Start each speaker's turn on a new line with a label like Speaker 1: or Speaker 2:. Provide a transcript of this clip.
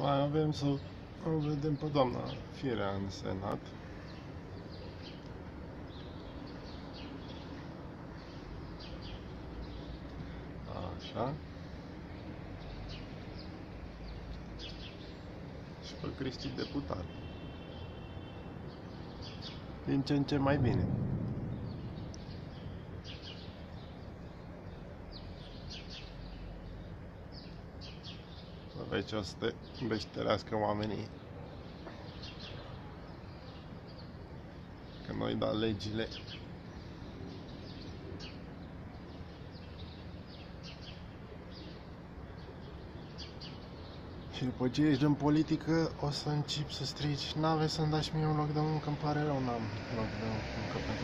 Speaker 1: Mai avem să o vedem pe doamna Firea în Senat. Așa. Și pe Cristi deputat. Din ce în ce mai bine. Să vezi ce o să te beșterească oamenii. Că noi da legile. Și după ce ești în politică, o să încep să strici N-aveți să-mi dați mie un loc de muncă, îmi pare rău, n-am loc de muncă pentru dumneavoastră